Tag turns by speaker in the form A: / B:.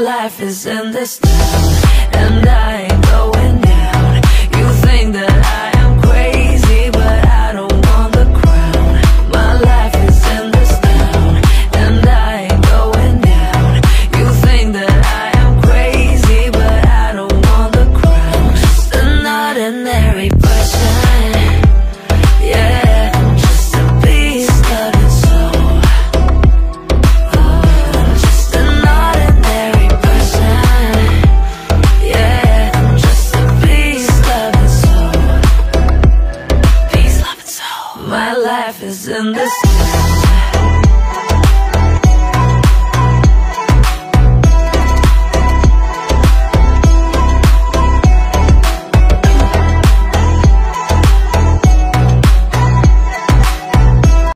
A: life is in this town, and I my life is in the sky